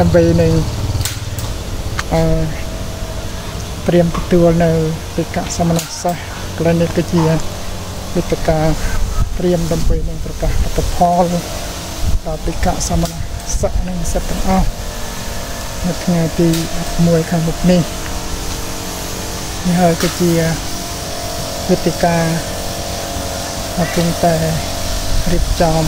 ដើម្បីនឹងអឺត្រៀមទទួលនៅបេកសមណសិស្សកន្លែងនេះគឺជាវិទ្យការត្រៀមដើម្បីនឹងប្រកាសលទ្ធផលដល់បេកសមណសិស្សនិងសិស្សទាំងអស់នៅថ្ងៃទី1ខាងមុខនេះនេះហើយគឺជាវិទ្យការកំពុងតែរៀបចំ